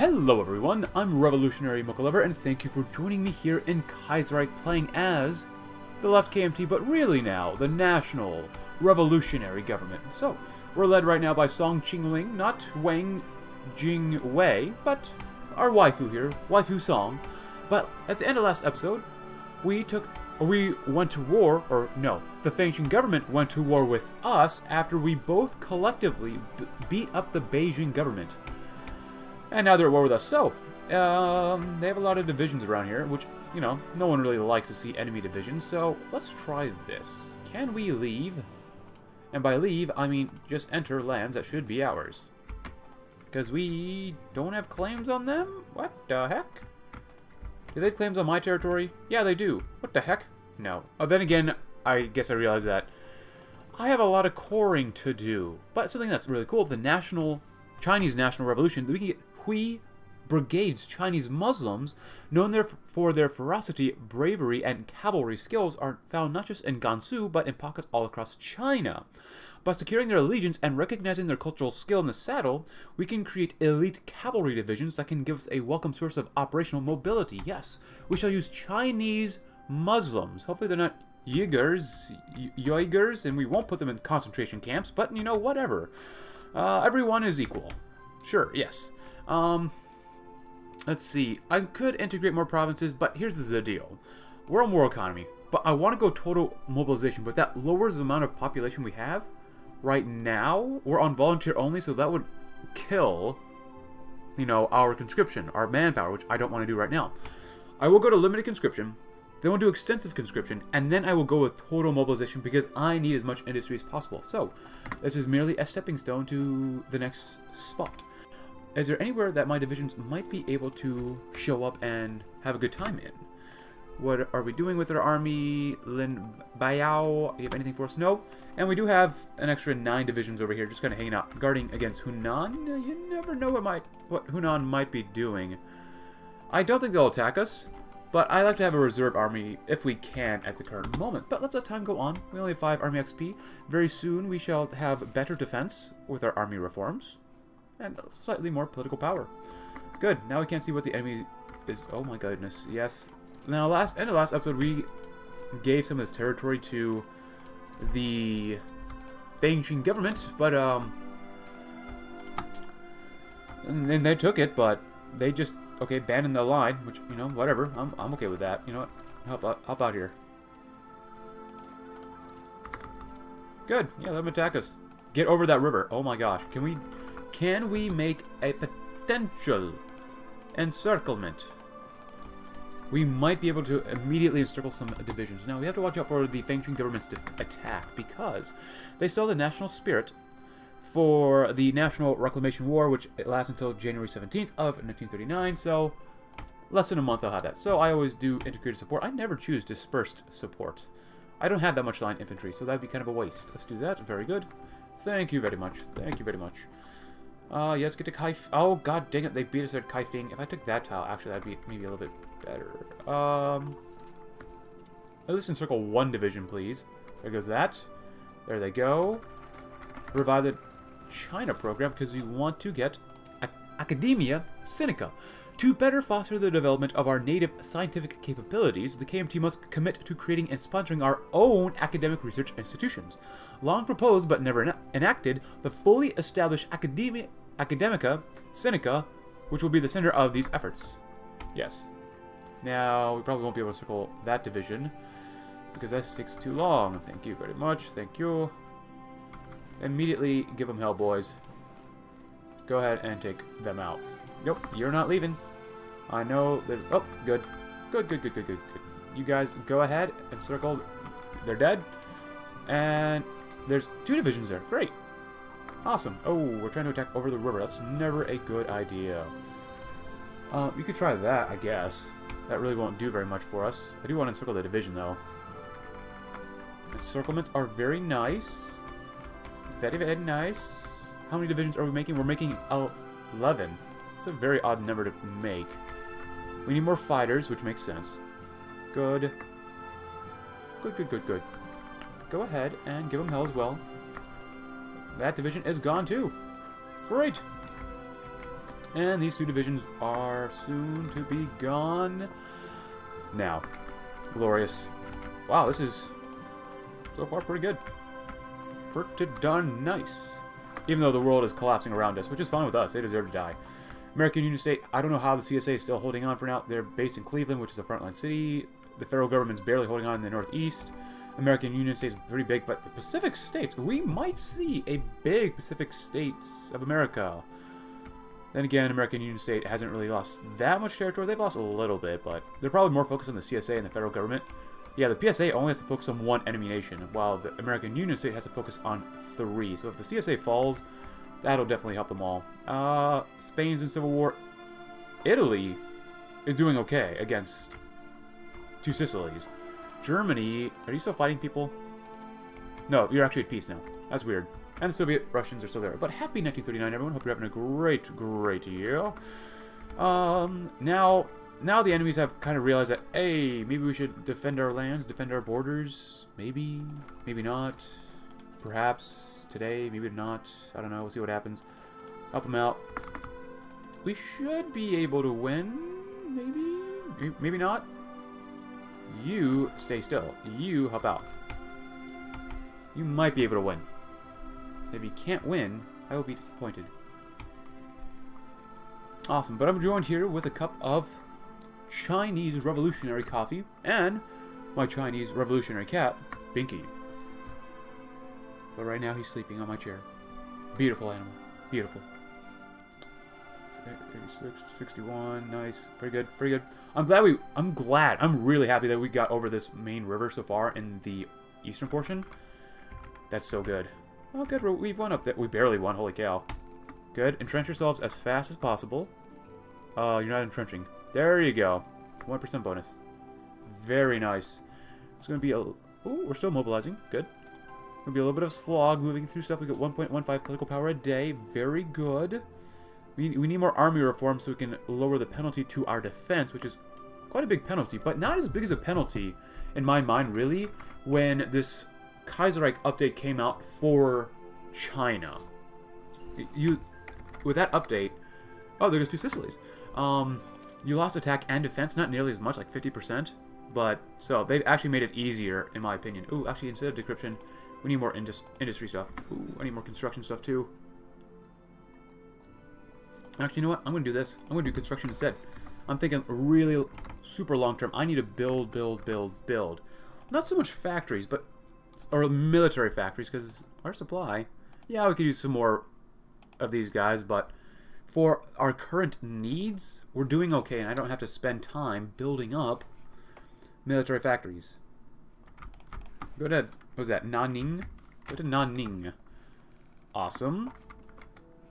Hello everyone, I'm Revolutionary Mochalover, and thank you for joining me here in Kaiserreich playing as the left KMT, but really now, the National Revolutionary Government. So, we're led right now by Song Qingling, not Wang Jing Wei, but our waifu here, Waifu Song. But at the end of last episode, we took, we went to war, or no, the Fengtian government went to war with us after we both collectively beat up the Beijing government. And now they're at war with us. So, um, they have a lot of divisions around here, which, you know, no one really likes to see enemy divisions. So, let's try this. Can we leave? And by leave, I mean just enter lands that should be ours. Because we don't have claims on them? What the heck? Do they have claims on my territory? Yeah, they do. What the heck? No. Oh, then again, I guess I realize that I have a lot of coring to do. But something that's really cool, the National Chinese National Revolution, we can get Hui Brigade's Chinese Muslims, known there for their ferocity, bravery, and cavalry skills, are found not just in Gansu, but in pockets all across China. By securing their allegiance and recognizing their cultural skill in the saddle, we can create elite cavalry divisions that can give us a welcome source of operational mobility. Yes, we shall use Chinese Muslims. Hopefully they're not Uyghurs, Uyghurs, and we won't put them in concentration camps, but, you know, whatever. Uh, everyone is equal. Sure, yes. Um, let's see. I could integrate more provinces, but here's the deal. We're on war economy, but I want to go total mobilization, but that lowers the amount of population we have. Right now, we're on volunteer only, so that would kill, you know, our conscription, our manpower, which I don't want to do right now. I will go to limited conscription, then we'll do extensive conscription, and then I will go with total mobilization because I need as much industry as possible. So, this is merely a stepping stone to the next spot. Is there anywhere that my divisions might be able to show up and have a good time in? What are we doing with our army? Lin Biao, you have anything for us? No. And we do have an extra nine divisions over here, just kind of hanging out, guarding against Hunan. You never know what might what Hunan might be doing. I don't think they'll attack us, but I like to have a reserve army if we can at the current moment. But let's let time go on. We only have 5 army XP. Very soon we shall have better defense with our army reforms. And slightly more political power. Good. Now we can't see what the enemy is. Oh my goodness. Yes. Now, last end of last episode, we gave some of this territory to the Beijing government, but, um... And then they took it, but they just okay, abandoned the line, which, you know, whatever. I'm, I'm okay with that. You know what? Help out, help out here. Good. Yeah, let them attack us. Get over that river. Oh my gosh. Can we, can we make a potential encirclement? We might be able to immediately encircle some divisions. Now, we have to watch out for the Fengtian government's attack because they have the national spirit for the National Reclamation War, which lasts until January 17th of 1939, so less than a month I'll have that. So I always do integrated support. I never choose dispersed support. I don't have that much line infantry, so that'd be kind of a waste. Let's do that. Very good. Thank you very much. Thank you very much. Uh, yes, get to Kaif. Oh, god dang it, they beat us at Kaifeng. If I took that tile, actually, that'd be maybe a little bit better. Um, at least encircle one division, please. There goes that. There they go. Revive the China program because we want to get Academia Sinica. To better foster the development of our native scientific capabilities, the KMT must commit to creating and sponsoring our own academic research institutions. Long proposed but never enacted, the fully established Academia, Academica Sinica, which will be the center of these efforts. Yes. Now, we probably won't be able to circle that division, because that takes too long. Thank you very much. Thank you. Immediately give them hell, boys. Go ahead and take them out. Nope, you're not leaving. I know there's... Oh, good. Good, good, good, good, good, good. You guys go ahead and circle. They're dead. And there's two divisions there. Great. Awesome. Oh, we're trying to attack over the river. That's never a good idea. Uh, you could try that, I guess. That really won't do very much for us. I do want to encircle the division, though. Encirclements are very nice. Very, very nice. How many divisions are we making? We're making 11. It's a very odd number to make. We need more fighters, which makes sense. Good. Good, good, good, good. Go ahead and give them hell as well. That division is gone too. Great. and these two divisions are soon to be gone. Now, glorious. Wow, this is so far pretty good. Pretty darn nice. Even though the world is collapsing around us, which is fine with us. They deserve to die. American Union State, I don't know how the CSA is still holding on for now. They're based in Cleveland, which is a frontline city. The federal government's barely holding on in the Northeast. American Union States is pretty big, but the Pacific States, we might see a big Pacific States of America. Then again, American Union State hasn't really lost that much territory. They've lost a little bit, but they're probably more focused on the CSA and the federal government. Yeah, the PSA only has to focus on one enemy nation, while the American Union State has to focus on three. So if the CSA falls, that'll definitely help them all. Uh, Spain's in civil war. Italy is doing okay against two Sicilies. Germany, are you still fighting people? No, you're actually at peace now. That's weird. And the Soviet Russians are still there. But happy 1939, everyone. Hope you're having a great, great year. Um, now, now the enemies have kind of realized that, hey, maybe we should defend our lands, defend our borders. Maybe, maybe not. Perhaps today, maybe not. I don't know. We'll see what happens. Help them out. We should be able to win. Maybe, maybe not. You stay still. You help out. You might be able to win. If you can't win, I will be disappointed. Awesome, but I'm joined here with a cup of Chinese revolutionary coffee and my Chinese revolutionary cat, Binky. But right now he's sleeping on my chair. Beautiful animal. Beautiful. 86, 61, nice. Pretty good, pretty good. I'm glad we, I'm glad, I'm really happy that we got over this main river so far in the eastern portion. That's so good. Oh, good, we've won up that. We barely won, holy cow. Good, entrench yourselves as fast as possible. Uh, you're not entrenching. There you go. 1% bonus. Very nice. It's going to be a... Ooh, we're still mobilizing. Good. Gonna be a little bit of slog moving through stuff. We got 1.15 political power a day. Very good. We, we need more army reform so we can lower the penalty to our defense, which is quite a big penalty, but not as big as a penalty, in my mind, really, when this Kaiserreich update came out for China. You, with that update, oh, there goes two Sicilies. Um, you lost attack and defense, not nearly as much, like 50%, but, so, they've actually made it easier, in my opinion. Ooh, actually, instead of decryption, we need more indus industry stuff. Ooh, I need more construction stuff, too. Actually, you know what? I'm going to do this. I'm going to do construction instead. I'm thinking really super long term. I need to build, build, build, build. Not so much factories, but... Or military factories, because our supply... Yeah, we could use some more of these guys, but... For our current needs, we're doing okay, and I don't have to spend time building up military factories. Go to, what was that, Nanning? Go to Nanning. Awesome.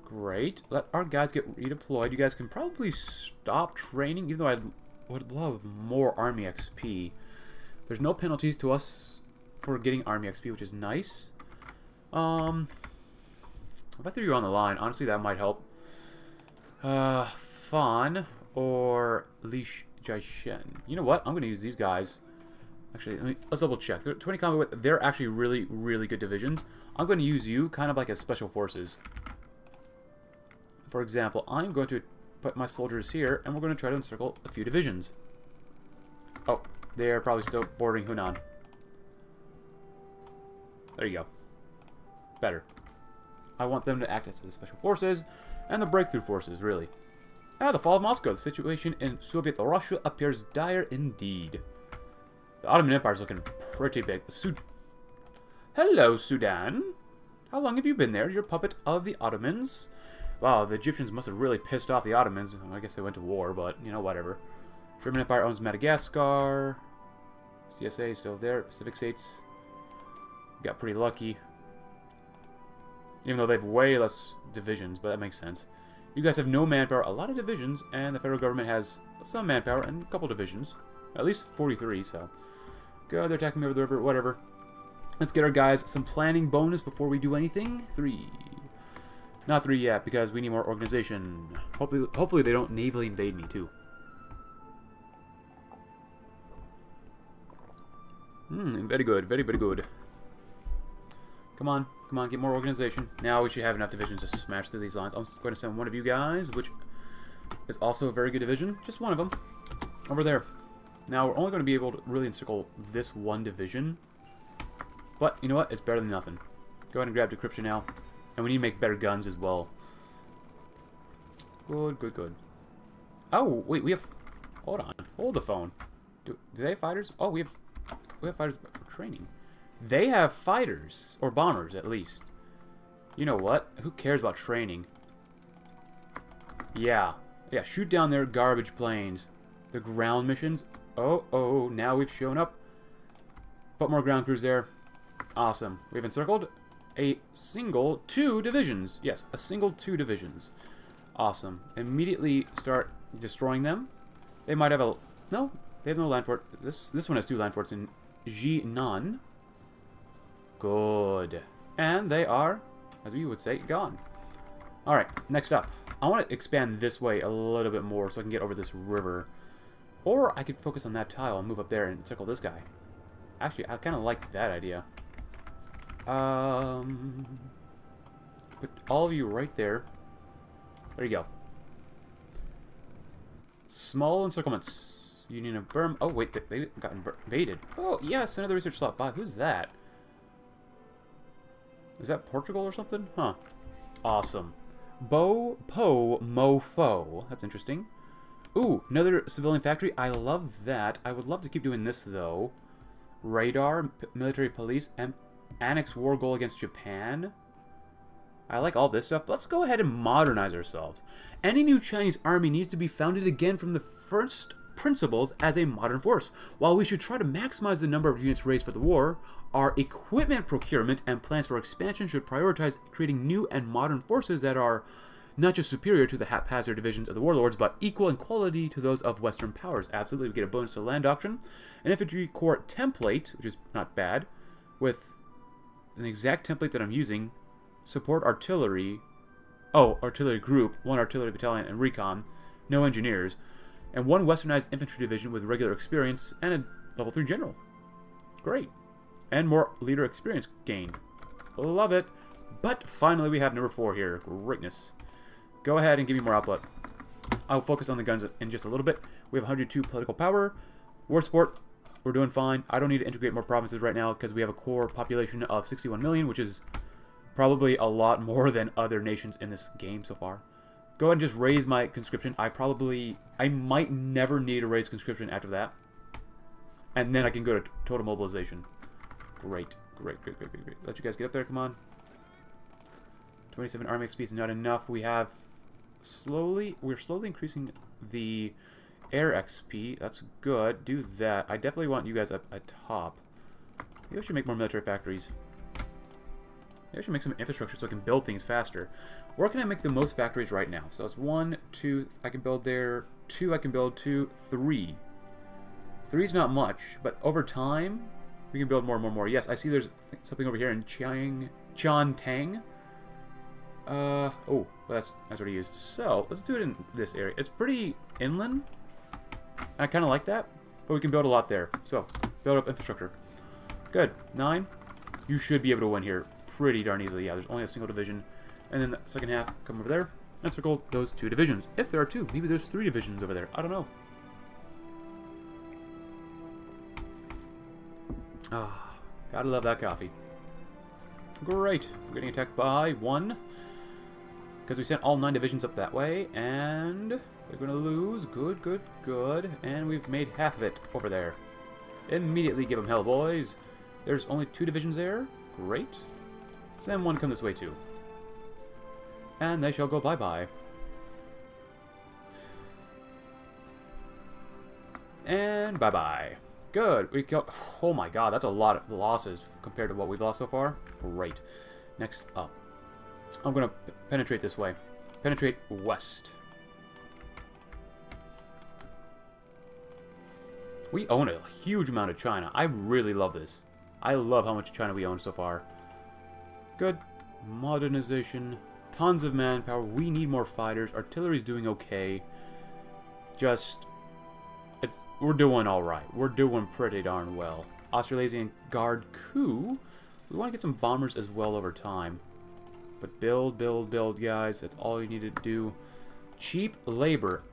Great. Let our guys get redeployed. You guys can probably stop training, even though I would love more Army XP. There's no penalties to us for getting Army XP, which is nice. Um, if I threw you on the line, honestly, that might help. Uh, Fan or Li Jishen. You know what? I'm going to use these guys. Actually, let me, let's double check. They're 20 combat with, they're actually really, really good divisions. I'm going to use you kind of like as special forces. For example, I'm going to put my soldiers here, and we're going to try to encircle a few divisions. Oh, they're probably still bordering Hunan. There you go. Better. I want them to act as the special forces and the breakthrough forces, really. Ah, the fall of Moscow. The situation in Soviet Russia appears dire indeed. The Ottoman Empire is looking pretty big. The Sud Hello, Sudan. How long have you been there? You're a puppet of the Ottomans. Wow, the Egyptians must have really pissed off the Ottomans. I guess they went to war, but, you know, whatever. German Empire owns Madagascar. CSA still there. Pacific States got pretty lucky. Even though they have way less divisions, but that makes sense. You guys have no manpower, a lot of divisions, and the federal government has some manpower and a couple divisions. At least 43, so. Good, they're attacking me over the river, whatever. Let's get our guys some planning bonus before we do anything. Three, not three yet, because we need more organization. Hopefully, hopefully they don't navally invade me, too. Hmm, very good, very, very good. Come on, come on, get more organization. Now we should have enough divisions to smash through these lines. I'm going to send one of you guys, which is also a very good division. Just one of them. Over there. Now, we're only going to be able to really encircle this one division. But, you know what? It's better than nothing. Go ahead and grab decryption now. And we need to make better guns as well. Good, good, good. Oh, wait, we have... Hold on. Hold the phone. Do, do they have fighters? Oh, we have... We have fighters for training. They have fighters. Or bombers, at least. You know what? Who cares about training? Yeah. Yeah, shoot down their garbage planes. The ground missions. Oh, oh, now we've shown up. Put more ground crews there. Awesome. We've encircled a single two divisions. Yes, a single two divisions. Awesome. Immediately start destroying them. They might have a... No, they have no land fort. This, this one has two land forts in Jinan. Good. And they are, as we would say, gone. Alright, next up. I want to expand this way a little bit more so I can get over this river. Or I could focus on that tile and move up there and circle this guy. Actually, I kind of like that idea. Um, put all of you right there. There you go. Small encirclements. Union of Burma. Oh, wait, they got invaded. Oh, yes, another research slot. By who's that? Is that Portugal or something? Huh. Awesome. Bo Po Mofo. That's interesting. Ooh, another civilian factory. I love that. I would love to keep doing this, though. Radar, military police, and annex war goal against Japan. I like all this stuff. Let's go ahead and modernize ourselves. Any new Chinese army needs to be founded again from the first principles as a modern force. While we should try to maximize the number of units raised for the war, our equipment procurement and plans for expansion should prioritize creating new and modern forces that are not just superior to the haphazard divisions of the warlords, but equal in quality to those of Western powers. Absolutely, we get a bonus to land doctrine. An infantry corps template, which is not bad, with an exact template that I'm using. Support artillery. Oh, artillery group, one artillery battalion, and recon. No engineers. And one westernized infantry division with regular experience and a level 3 general. Great. And more leader experience gain. Love it. But finally we have number 4 here. Greatness. Go ahead and give me more output. I'll focus on the guns in just a little bit. We have 102 political power. War support, we're doing fine. I don't need to integrate more provinces right now because we have a core population of 61 million, which is probably a lot more than other nations in this game so far. Go ahead and just raise my conscription. I probably, I might never need to raise conscription after that. And then I can go to total mobilization. Great, great, great, great, great, great. Let you guys get up there, come on. 27 army XP is not enough. We have slowly, we're slowly increasing the air XP. That's good. Do that. I definitely want you guys up top. Maybe I should make more military factories. Maybe I should make some infrastructure so I can build things faster. Where can I make the most factories right now? So it's one, two, I can build there. Two, I can build two. Three. Three's not much, but over time, we can build more and more and more. Yes, I see there's something over here in Chiang, Tang. Uh, oh, well that's, that's what I used. So, let's do it in this area. It's pretty inland. I kind of like that, but we can build a lot there. So, build up infrastructure. Good. Nine. You should be able to win here pretty darn easily. Yeah, there's only a single division. And then the second half, come over there and circle those two divisions. If there are two. Maybe there's three divisions over there. I don't know. Ah, gotta love that coffee. Great. We're getting attacked by one. Because we sent all nine divisions up that way, and they're to lose. Good, good, good. And we've made half of it over there. Immediately give them hell, boys. There's only two divisions there. Great. Send one come this way, too. And they shall go bye-bye. And bye-bye. Good. We go. Oh my god, that's a lot of losses compared to what we've lost so far. Great. Next up. I'm to penetrate this way. Penetrate west. We own a huge amount of China. I really love this. I love how much China we own so far. Good. Modernization. Tons of manpower. We need more fighters. Artillery's doing okay. Just... It's, we're doing alright. We're doing pretty darn well. Australasian Guard coup. We want to get some bombers as well over time. But build, build, build, guys. That's all you need to do. Cheap labor.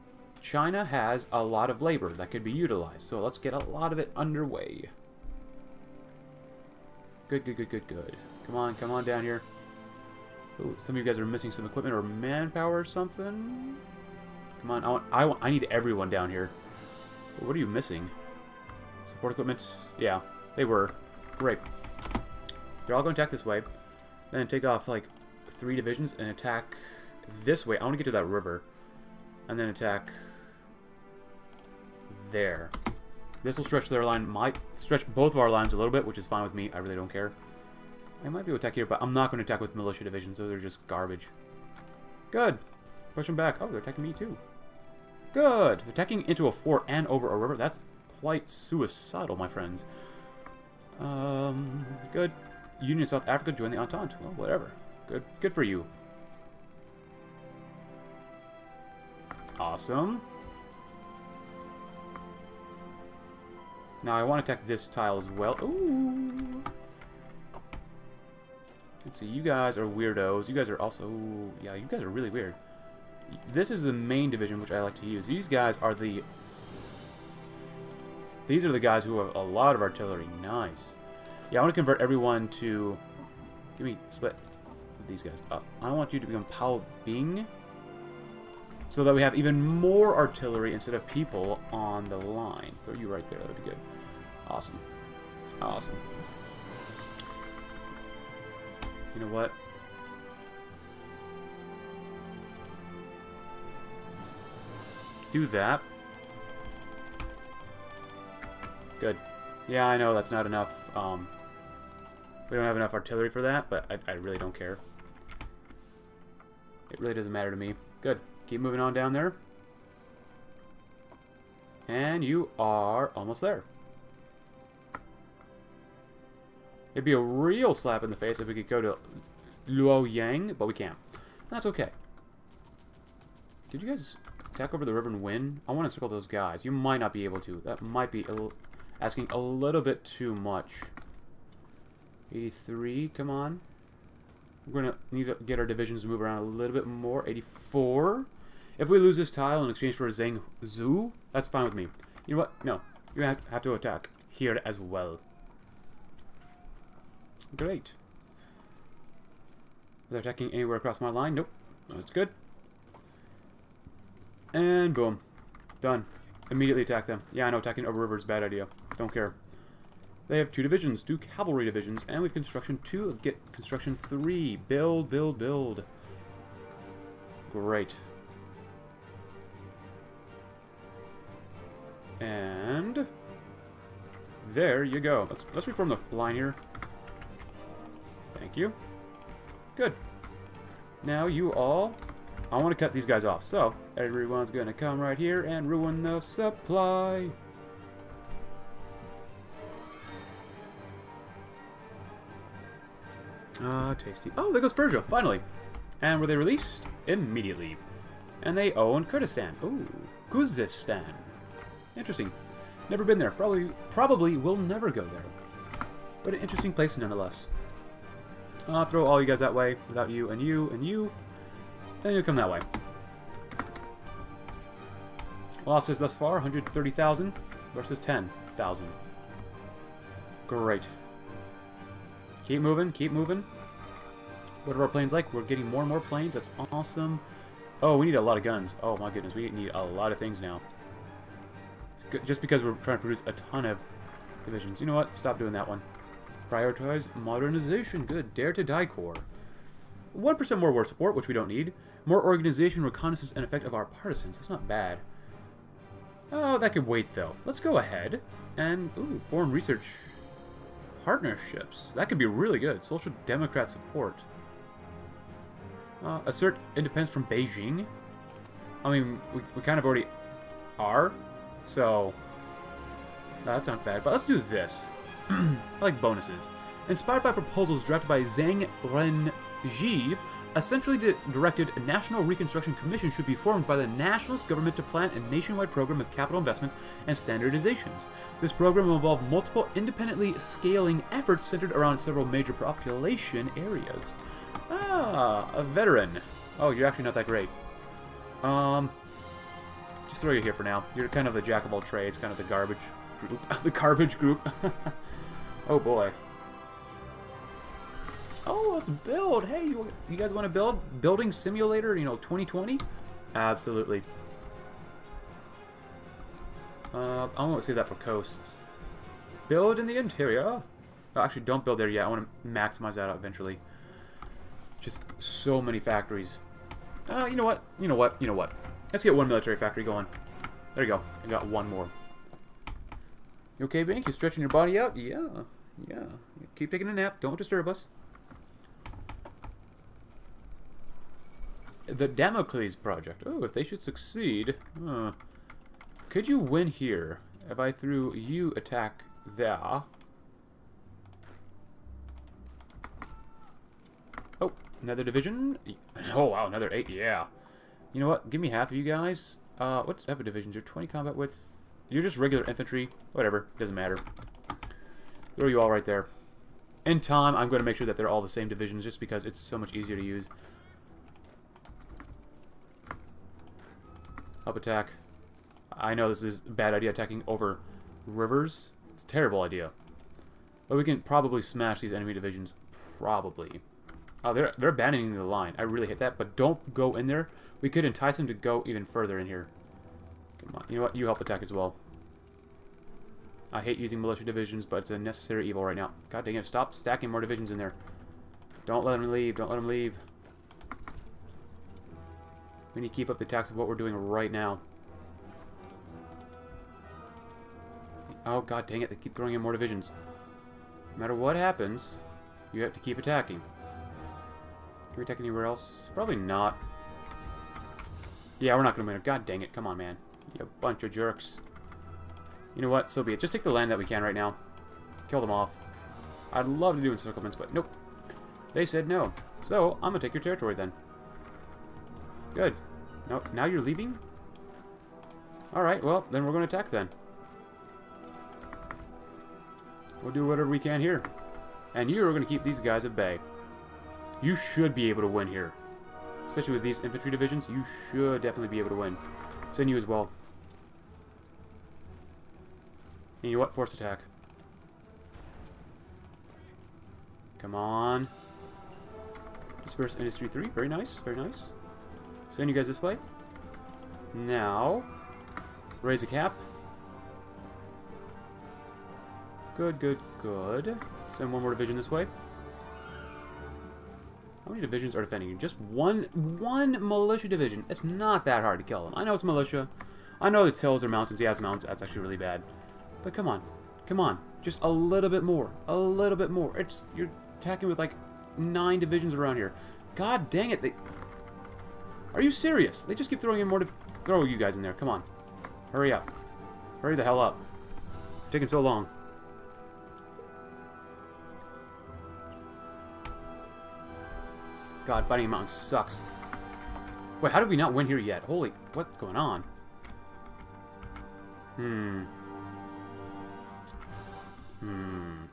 China has a lot of labor that could be utilized, so let's get a lot of it underway. Good, good, good, good, good. Come on, come on down here. Ooh, some of you guys are missing some equipment or manpower or something. Come on, I want, I want, I need everyone down here. What are you missing? Support equipment? Yeah, they were. Great. They're all going to attack this way. Then take off, like, three divisions and attack this way. I want to get to that river. And then attack there. This will stretch their line, might stretch both of our lines a little bit, which is fine with me. I really don't care. I might be able to attack here, but I'm not going to attack with militia divisions, so they're just garbage. Good. Push them back. Oh, they're attacking me too. Good. Attacking into a fort and over a river. That's quite suicidal, my friends. Um, good. Union of South Africa join the Entente. Well, whatever. Good. Good for you. Awesome. Now I want to attack this tile as well. Ooh. Let's see, you guys are weirdos. You guys are also... Yeah, you guys are really weird. This is the main division which I like to use. These guys are the... These are the guys who have a lot of artillery. Nice. Yeah, I want to convert everyone to... Give me... Split these guys up. I want you to become Pao Bing. So that we have even more artillery instead of people on the line. Put you right there. That would be good. Awesome. Awesome. You know what? Do that. Good. Yeah, I know that's not enough. Um, we don't have enough artillery for that, but I, I really don't care. It really doesn't matter to me. Good. Keep moving on down there. And you are almost there. It'd be a real slap in the face if we could go to Luoyang, but we can't. That's okay. Did you guys attack over the river and win? I want to circle those guys. You might not be able to. That might be asking a little bit too much. 83, come on. We're going to need to get our divisions to move around a little bit more. 84. If we lose this tile in exchange for a Zhang Zhu, that's fine with me. You know what? No. You have to attack here as well. Great. They're they attacking anywhere across my line? Nope. That's good. And boom. Done. Immediately attack them. Yeah, I know attacking over river is a bad idea. Don't care. They have two divisions, two cavalry divisions, and we have construction two. Let's get construction three. Build, build, build. Great. And there you go. Let's let's reform the line here. Thank you. Good. Now you all... I want to cut these guys off. So, everyone's going to come right here and ruin the supply. Ah, uh, tasty. Oh, there goes Persia, finally. And were they released? Immediately. And they own Kurdistan. Ooh, Khuzestan. Interesting. Never been there. Probably, probably will never go there. But an interesting place nonetheless. I'll throw all you guys that way without you and you and you. And you'll come that way. Losses thus far, 130,000 versus 10,000. Great. Keep moving, keep moving. What are our planes like? We're getting more and more planes. That's awesome. Oh, we need a lot of guns. Oh my goodness, we need a lot of things now. Just because we're trying to produce a ton of divisions. You know what? Stop doing that one. Prioritize modernization. Good. Dare to Die Corps. 1% more war support, which we don't need. More organization, reconnaissance, and effect of our partisans. That's not bad. Oh, that could wait, though. Let's go ahead and... Ooh, foreign research partnerships. That could be really good. Social Democrat support. Uh, assert independence from Beijing. I mean, we, we kind of already are, so... that's not bad. But let's do this. I like bonuses. Inspired by proposals drafted by Zhang Renji, a centrally di directed National Reconstruction Commission should be formed by the nationalist government to plan a nationwide program of capital investments and standardizations. This program will involve multiple independently scaling efforts centered around several major population areas. Ah, a veteran. Oh, you're actually not that great. Um, just throw you here for now. You're kind of the jack of all trades, kind of the garbage group. the garbage group. oh boy. Oh, let's build. Hey, you, you guys want to build? Building Simulator, you know, 2020? Absolutely. Uh, I want to save that for coasts. Build in the interior. Oh, actually, don't build there yet. I want to maximize that out eventually. Just so many factories. Uh, you know what? You know what? You know what? Let's get one military factory going. There you go. I got one more. You okay, Bank? You stretching your body out? Yeah. Yeah. Keep taking a nap. Don't disturb us. The Damocles Project. Oh, if they should succeed... Huh. Could you win here if I threw you attack there? Oh, another division? Oh, wow, another eight, yeah. You know what? Give me half of you guys. Uh, what type of divisions? You're 20 combat width. You're just regular infantry. Whatever. Doesn't matter. Throw you all right there. In time, I'm going to make sure that they're all the same divisions just because it's so much easier to use. Up attack. I know this is a bad idea, attacking over rivers. It's a terrible idea. But we can probably smash these enemy divisions. Probably. Oh, they're, they're abandoning the line. I really hate that. But don't go in there. We could entice them to go even further in here. Come on. You know what? You help attack as well. I hate using militia divisions, but it's a necessary evil right now. God dang it. Stop stacking more divisions in there. Don't let them leave. Don't let them leave. We need to keep up the tax of what we're doing right now. Oh, god dang it. They keep throwing in more divisions. No matter what happens, you have to keep attacking. Can we attack anywhere else? Probably not. Yeah, we're not going to win. God dang it. Come on, man. You bunch of jerks. You know what? So be it. Just take the land that we can right now. Kill them off. I'd love to do encirclements, but nope. They said no. So, I'm going to take your territory then. Good. No, now you're leaving? Alright, well, then we're going to attack then. We'll do whatever we can here. And you're going to keep these guys at bay. You should be able to win here. Especially with these infantry divisions, you should definitely be able to win. Send you as well. And you know what? Force attack. Come on. Disperse Industry 3. Very nice. Very nice. Send you guys this way. Now, raise a cap. Good, good, good. Send one more division this way. How many divisions are defending you? Just one one militia division. It's not that hard to kill them. I know it's militia. I know it's hills or mountains. Yeah, it's mountains. That's actually really bad. But come on. Come on. Just a little bit more. A little bit more. It's You're attacking with like nine divisions around here. God dang it. They... Are you serious? They just keep throwing in more to throw you guys in there. Come on. Hurry up. Hurry the hell up. taking so long. God, fighting a mountain sucks. Wait, how did we not win here yet? Holy, what's going on? Hmm. Hmm.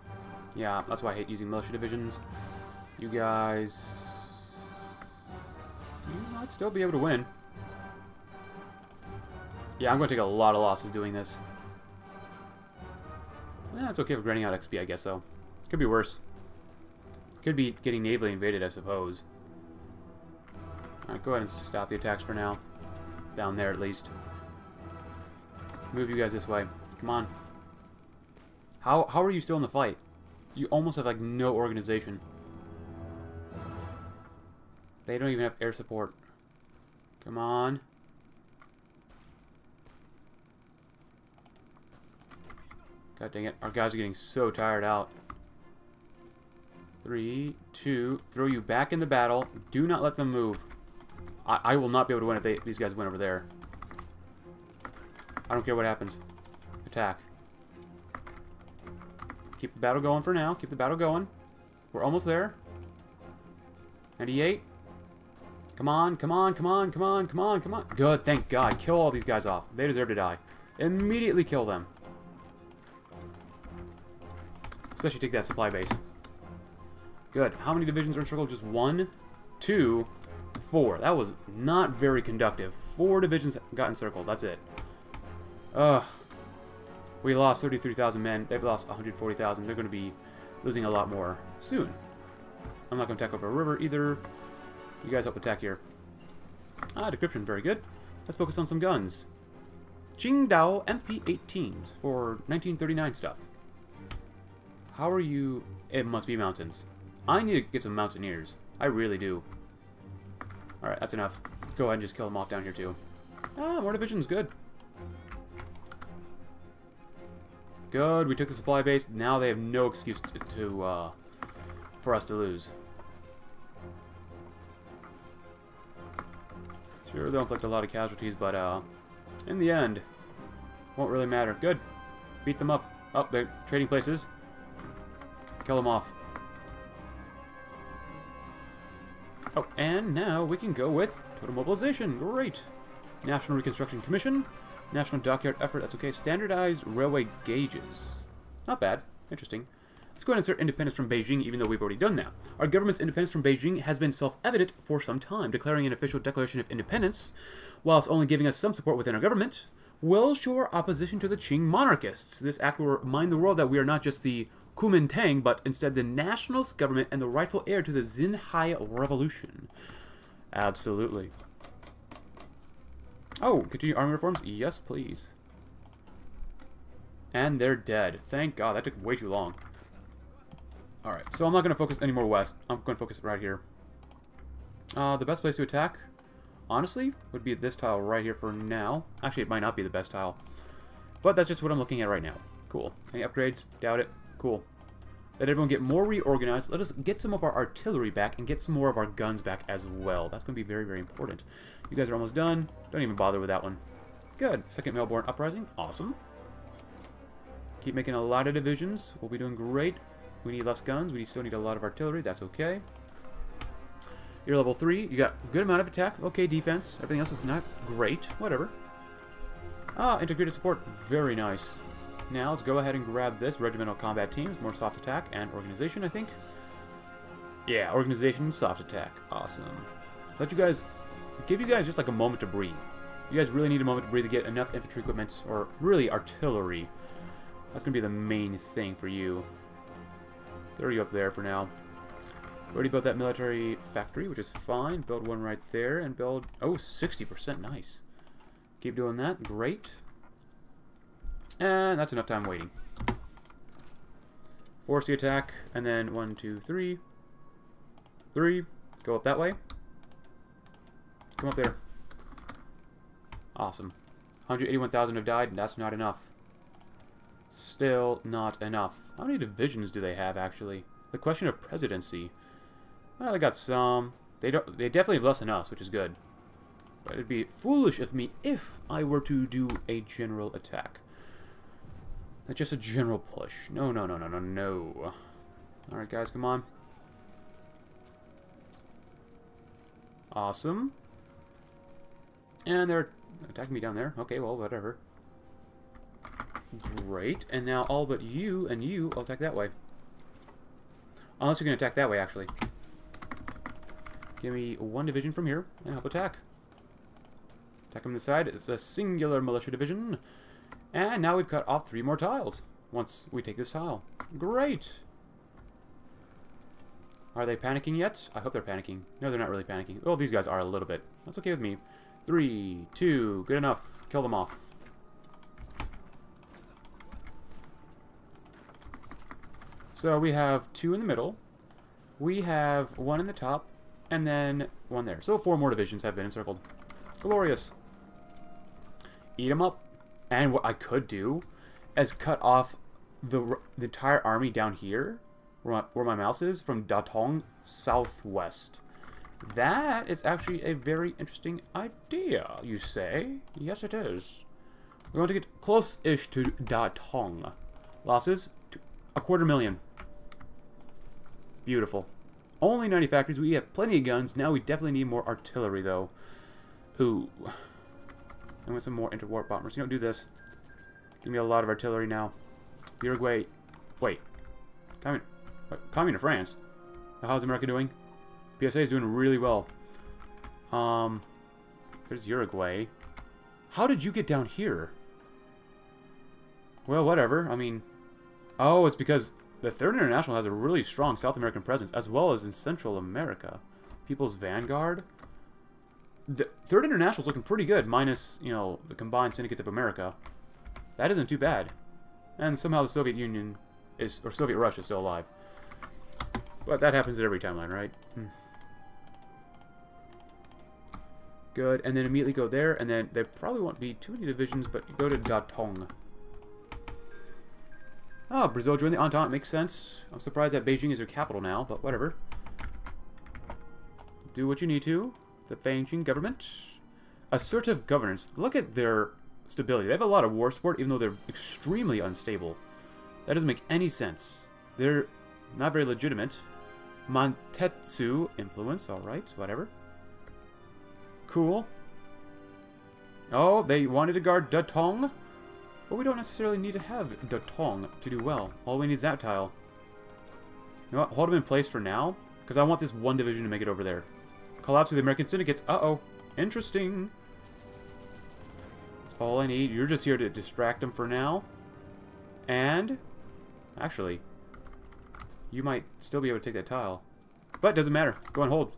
Yeah, that's why I hate using militia divisions. You guys... You might still be able to win. Yeah, I'm going to take a lot of losses doing this. It's okay for grinding out XP, I guess, though. Could be worse. Could be getting navally invaded, I suppose. Alright, go ahead and stop the attacks for now. Down there, at least. Move you guys this way. Come on. How, how are you still in the fight? You almost have, like, no organization. They don't even have air support. Come on. God dang it. Our guys are getting so tired out. Three, two, throw you back in the battle. Do not let them move. I, I will not be able to win if they, these guys win over there. I don't care what happens. Attack. Keep the battle going for now. Keep the battle going. We're almost there. 98. Come on, come on, come on, come on, come on, come on. Good, thank God. Kill all these guys off. They deserve to die. Immediately kill them. Especially take that supply base. Good. How many divisions are encircled? Just one, two, four. That was not very conductive. four divisions got encircled. That's it. Ugh. We lost 33,000 men. They've lost 140,000. They're going to be losing a lot more soon. I'm not going to attack over a river either. You guys help attack here. Ah, decryption, very good. Let's focus on some guns. Qingdao MP-18s for 1939 stuff. How are you... It must be mountains. I need to get some mountaineers. I really do. Alright, that's enough. Go ahead and just kill them off down here, too. Ah, more divisions, good. Good, we took the supply base. Now they have no excuse to, to uh, for us to lose. Sure, they'll inflict a lot of casualties, but uh, in the end, won't really matter. Good. Beat them up. Up, oh, they're trading places. Kill them off. Oh, and now we can go with total mobilization. Great. National Reconstruction Commission. National Dockyard Effort. That's okay. Standardized railway gauges. Not bad. Interesting. Let's go ahead and insert independence from Beijing, even though we've already done that. Our government's independence from Beijing has been self-evident for some time. Declaring an official declaration of independence, whilst only giving us some support within our government, will show our opposition to the Qing monarchists. This act will remind the world that we are not just the Kuomintang, but instead the nationalist government and the rightful heir to the Xinhai Revolution. Absolutely. Oh, continue army reforms? Yes, please. And they're dead. Thank God, that took way too long. Alright, so I'm not going to focus any more west. I'm going to focus right here. Uh, the best place to attack, honestly, would be this tile right here for now. Actually, it might not be the best tile. But that's just what I'm looking at right now. Cool. Any upgrades? Doubt it. Cool. Let everyone get more reorganized. Let us get some of our artillery back and get some more of our guns back as well. That's going to be very, very important. You guys are almost done. Don't even bother with that one. Good. Second Melbourne Uprising. Awesome. Keep making a lot of divisions. We'll be doing great. We need less guns. We still need a lot of artillery. That's okay. You're level 3. You got good amount of attack. Okay, defense. Everything else is not great. Whatever. Ah, integrated support. Very nice. Now, let's go ahead and grab this. Regimental combat teams. More soft attack and organization, I think. Yeah, organization, soft attack. Awesome. Let you guys... Give you guys just like a moment to breathe. You guys really need a moment to breathe to get enough infantry equipment, or really artillery. That's going to be the main thing for you. Throw you up there for now. Already built that military factory, which is fine. Build one right there and build... Oh, 60%. Nice. Keep doing that. Great. Eh, and that's enough time waiting. Force the attack, and then one, two, three. Three. Go up that way. Come up there. Awesome. 181,000 have died, and that's not enough. Still not enough. How many divisions do they have, actually? The question of presidency. Well, they got some. They don't. They definitely have less than us, which is good. But it'd be foolish of me if I were to do a general attack. Not just a general push. No, no, no, no, no, no. Alright, guys, come on. Awesome. And they're attacking me down there. Okay, well, whatever. Great. And now all but you and you will attack that way. Unless going to attack that way, actually. Give me one division from here and help attack. Attack on the side. It's a singular militia division. And now we've cut off three more tiles once we take this tile. Great! Are they panicking yet? I hope they're panicking. No, they're not really panicking. Oh, these guys are a little bit. That's okay with me. Three, two, good enough. Kill them off. So we have two in the middle. We have one in the top, and then one there. So four more divisions have been encircled. Glorious. Eat them up. And what I could do is cut off the, the entire army down here, where my, where my mouse is, from Datong southwest. That is actually a very interesting idea, you say? Yes, it is. We're going to get close-ish to Datong. Losses? A quarter million. Beautiful. Only 90 factories. We have plenty of guns. Now we definitely need more artillery, though. Ooh. I want some more interwar bombers. You don't do this. Give me a lot of artillery now. Uruguay. Wait. Coming. Coming to France. How's America doing? PSA is doing really well. Um, There's Uruguay. How did you get down here? Well, whatever. I mean... Oh, it's because the Third International has a really strong South American presence, as well as in Central America. People's Vanguard. The Third International is looking pretty good, minus, you know, the combined syndicates of America. That isn't too bad. And somehow the Soviet Union is, or Soviet Russia is still alive. But that happens at every timeline, right? Hmm. Good, and then immediately go there, and then there probably won't be too many divisions, but go to Datong. Oh, Brazil joined the Entente, makes sense. I'm surprised that Beijing is your capital now, but whatever. Do what you need to. The Beijing government. Assertive governance. Look at their stability. They have a lot of war support, even though they're extremely unstable. That doesn't make any sense. They're not very legitimate. Mantetsu influence, alright, whatever. Cool. Oh, they wanted to guard Datong? But we don't necessarily need to have Datong to do well. All we need is that tile. You know what? Hold them in place for now, because I want this one division to make it over there. Collapse of the American syndicates. Uh-oh. Interesting. That's all I need. You're just here to distract them for now. And, actually, you might still be able to take that tile. But doesn't matter. Go and hold.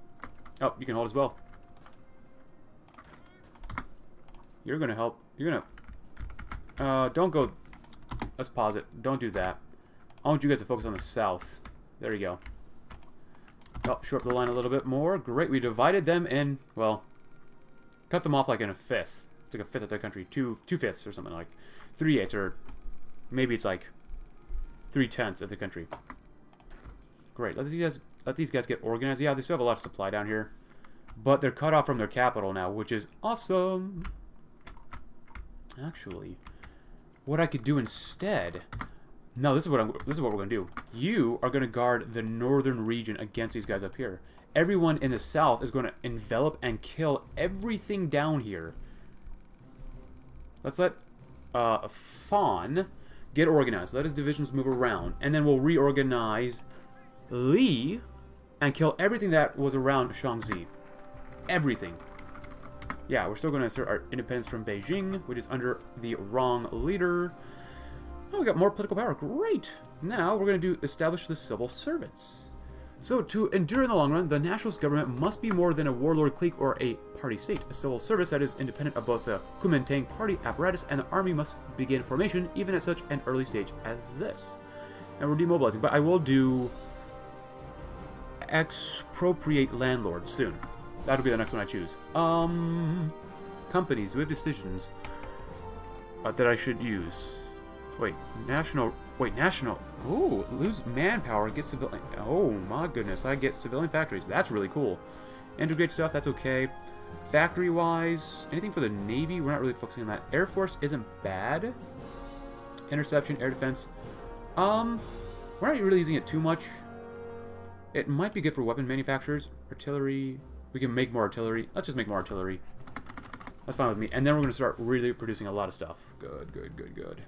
Oh, you can hold as well. You're to help. You're to... Uh, don't go... Let's pause it. Don't do that. I want you guys to focus on the south. There you go. Oh, short up the line a little bit more. Great. We divided them in... Well, cut them off like in a fifth. It's like a fifth of their country. Two, two fifths or something like... Three eighths or... Maybe it's like... Three tenths of the country. Great. Let these guys let these guys get organized. Yeah, they still have a lot of supply down here. But they're cut off from their capital now, which is awesome. Actually, what I could do instead... No, this is what I'm, this is what we're to do. You are to guard the northern region against these guys up here. Everyone in the south is to envelop and kill everything down here. Let's let uh, Fawn get organized. Let his divisions move around. And then we'll reorganize Li and kill everything that was around Shaanxi. Everything. Yeah, we're still going to assert our independence from Beijing, which is under the wrong leader. Oh, we got more political power. Great! Now we're going to do establish the civil servants. So, to endure in the long run, the nationalist government must be more than a warlord clique or a party state. A civil service that is independent of both the Kuomintang party apparatus and the army must begin formation even at such an early stage as this. And we're demobilizing, but I will do expropriate landlords soon. That'll be the next one I choose. Um, companies. We have decisions uh, that I should use. Wait, national. Wait, national. Oh, lose manpower, get civilian. Oh my goodness, I get civilian factories. That's really cool. Integrate stuff. That's okay. Factory-wise, anything for the Navy? We're not really focusing on that. Air Force isn't bad. Interception, air defense. Um, we're not really using it too much. It might be good for weapon manufacturers. Artillery. We can make more artillery. Let's just make more artillery. That's fine with me. And then we're going to start really producing a lot of stuff. Good, good, good, good.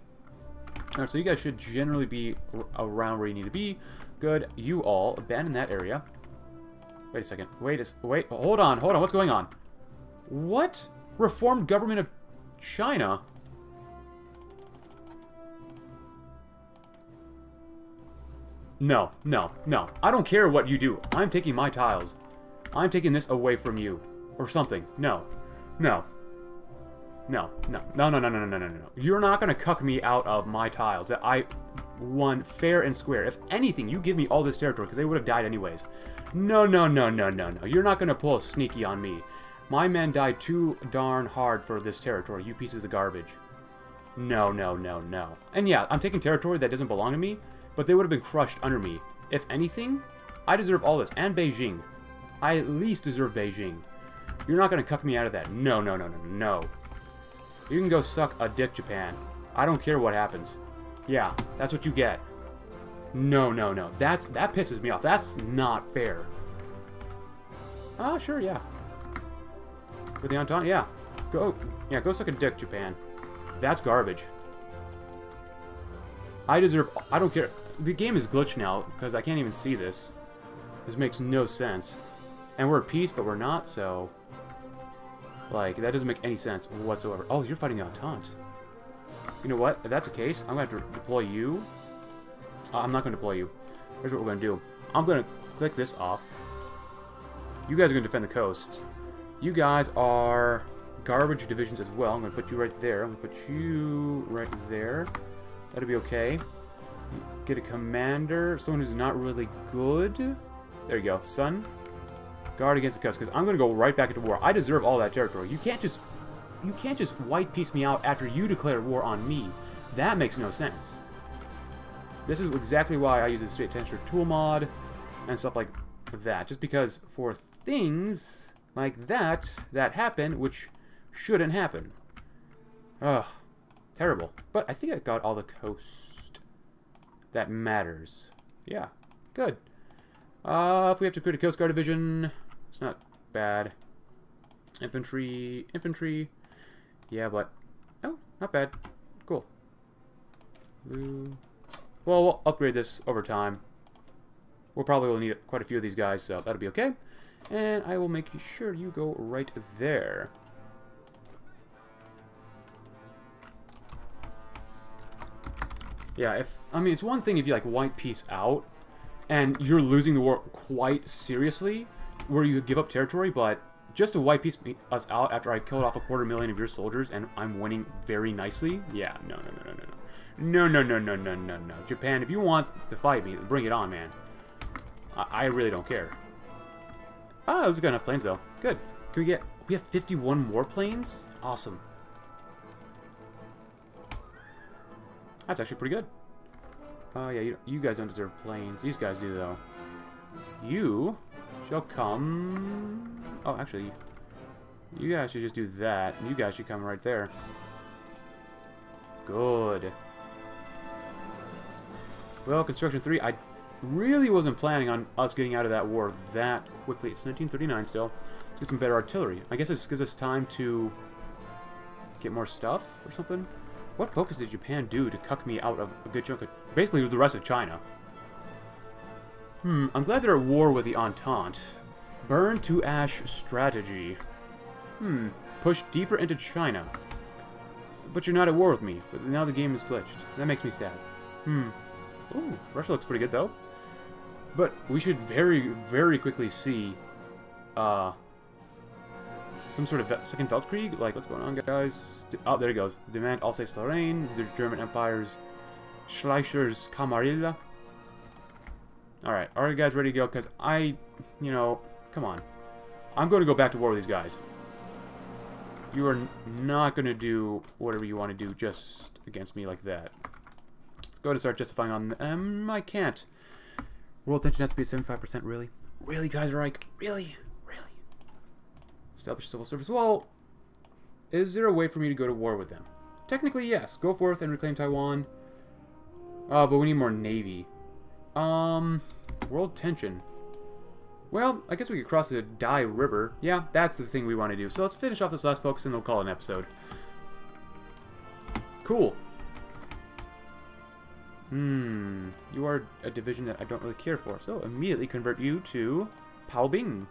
Alright, so you guys should generally be around where you need to be. Good. You all abandon that area. Wait a second. Wait a... Wait. Hold on. Hold on. What's going on? What? Reformed government of China? No, no, no. I don't care what you do. I'm taking my tiles. I'm taking this away from you. Or something. No. No. No, no, no, no, no, no, no, no, no. You're not to cuck me out of my tiles that I won fair and square. If anything, you give me all this territory because they would have died anyways. No, no, no, no, no, no. You're not to pull sneaky on me. My men died too darn hard for this territory, you pieces of garbage. No, no, no, no. And yeah, I'm taking territory that doesn't belong to me, but they would have been crushed under me. If anything, I deserve all this, and Beijing. I at least deserve Beijing. You're not to cuck me out of that. No, no, no, no, no. You can go suck a dick, Japan. I don't care what happens. Yeah, that's what you get. No, no, no. That's That pisses me off. That's not fair. Ah, uh, sure, yeah. For the Entente, yeah. Go, yeah, go suck a dick, Japan. That's garbage. I deserve, I don't care the game is glitched now, because I can't even see this. This makes no sense. And we're at peace, but we're not, so... Like, that doesn't make any sense whatsoever. Oh, you're fighting the Entente. You know what? If that's the case, I'm going to deploy you. Uh, I'm not going to deploy you. Here's what we're going to do. I'm going to click this off. You guys are going to defend the coast. You guys are garbage divisions as well. I'm going to put you right there. I'm going to put you right there. That'll be okay. Get a commander. Someone who's not really good. There you go. Sun. Guard against the coast. Because I'm going to go right back into war. I deserve all that territory. You can't just... You can't just white peace me out after you declare war on me. That makes no sense. This is exactly why I use the State Transfer Tool mod and stuff like that. Just because for things like that that happen, which shouldn't happen. Ugh. Terrible. But I think I got all the coast that matters. Yeah. Good. Uh, if we have to create a Coast Guard division, it's not bad. Infantry, infantry. Yeah, but... Oh, not bad. Cool. Well, we'll upgrade this over time. We'll probably will need quite a few of these guys, so that'll be okay. And I will make sure you go right there. Yeah, if I mean, it's one thing if you, like, white peace out, and you're losing the war quite seriously, where you give up territory, but just to white peace us out after I killed off a quarter million of your soldiers and I'm winning very nicely, yeah, no, no, no, no, no, no. No, no, no, no, no, no, no. Japan, if you want to fight me, bring it on, man. I, I really don't care. Ah, those are good enough planes, though. Good. Can we get... We have 51 more planes? Awesome. That's actually pretty good. Oh, uh, yeah, you, you guys don't deserve planes. These guys do, though. You shall come... Oh, actually, you guys should just do that. You guys should come right there. Good. Well, Construction 3, I really wasn't planning on us getting out of that war that quickly. It's 1939 still. Let's get some better artillery. I guess this gives us time to get more stuff or something. What focus did Japan do to cuck me out of a good chunk of... Basically, the rest of China. Hmm, I'm glad they're at war with the Entente. Burn to ash strategy. Hmm, push deeper into China. But you're not at war with me, but now the game is glitched. That makes me sad. Hmm. Ooh, Russia looks pretty good, though. But we should very, very quickly see uh, some sort of second Weltkrieg. Like, what's going on, guys? Oh, there he goes. Demand Alsace-Lorraine, the German Empire's Schleicher's Camarilla. Alright, are you guys ready to go? Because I, you know, come on. I'm going to go back to war with these guys. You are not going to do whatever you want to do just against me like that. Let's go to start justifying on them. Um, I can't. World tension has to be at 75%, really? Really, guys, Reich? Really? Really? Establish civil service. Well, is there a way for me to go to war with them? Technically, yes. Go forth and reclaim Taiwan. Oh, but we need more navy. Um, world tension. Well, I guess we could cross the Dai River. Yeah, that's the thing we want to do. So let's finish off this last focus and we'll call it an episode. Cool. Hmm, you are a division that I don't really care for, so immediately convert you to Pao Bing,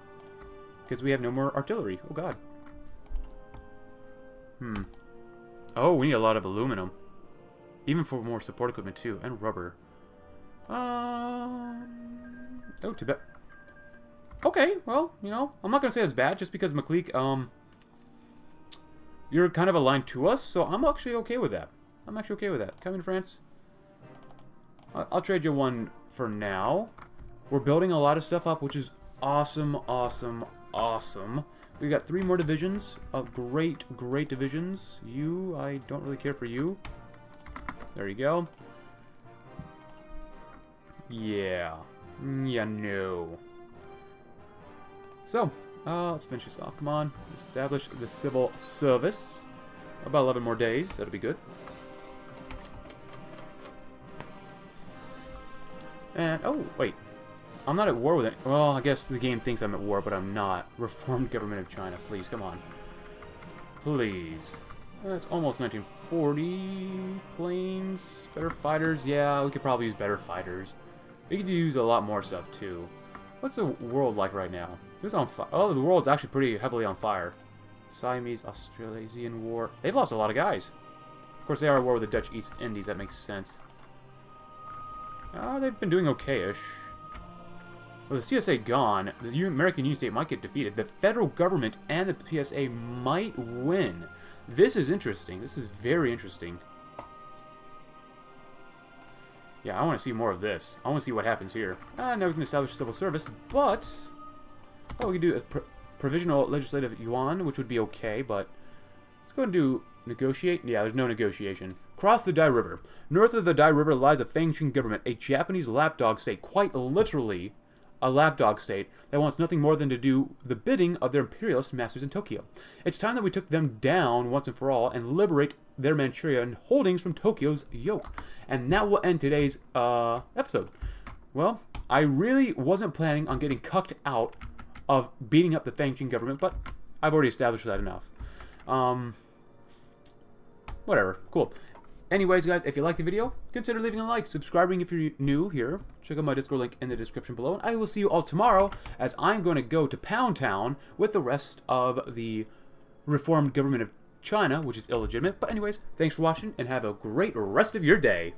Because we have no more artillery. Oh god. Hmm. Oh, we need a lot of aluminum. Even for more support equipment too, and rubber. Um. Oh, Tibet. Okay, well, you know, I'm not gonna say it's bad just because Maklik, um, you're kind of aligned to us, so I'm actually okay with that. I'm actually okay with that. Come in, France. I'll trade you one for now. We're building a lot of stuff up, which is awesome, awesome, awesome. We got three more divisions of great, great divisions. You, I don't really care for you. There you go. Yeah. Yeah, no. So, uh, let's finish this off. Come on. Establish the civil service. About 11 more days. That'll be good. And, oh, wait. I'm not at war with it. Well, I guess the game thinks I'm at war, but I'm not. Reformed government of China. Please, come on. Please. It's almost 1940. Planes. Better fighters. Yeah, we could probably use better fighters. We could use a lot more stuff, too. What's the world like right now? Who's on fire? Oh, the world's actually pretty heavily on fire. Siamese Australasian War. They've lost a lot of guys. Of course, they are at war with the Dutch East Indies. That makes sense. Uh, they've been doing okay-ish. With the CSA gone, the American Union State might get defeated. The federal government and the PSA might win. This is interesting. This is very interesting. Yeah, I want to see more of this. I want to see what happens here. Uh, now we can establish civil service, but... Oh, we can do a pr provisional legislative yuan, which would be okay, but... Let's go and do negotiate. Yeah, there's no negotiation. Cross the Dai River. North of the Dai River lies a Fengtian government, a Japanese lapdog state, quite literally a lapdog state that wants nothing more than to do the bidding of their imperialist masters in Tokyo. It's time that we took them down once and for all and liberate their Manchurian holdings from Tokyo's yoke. And that will end today's uh, episode. Well, I really wasn't planning on getting cucked out of beating up the Fengtian government, but I've already established that enough. Um, whatever. Cool. Anyways, guys, if you liked the video, consider leaving a like, subscribing if you're new here. Check out my Discord link in the description below. And I will see you all tomorrow as I'm going to go to Pound Town with the rest of the reformed government of China, which is illegitimate. But anyways, thanks for watching and have a great rest of your day.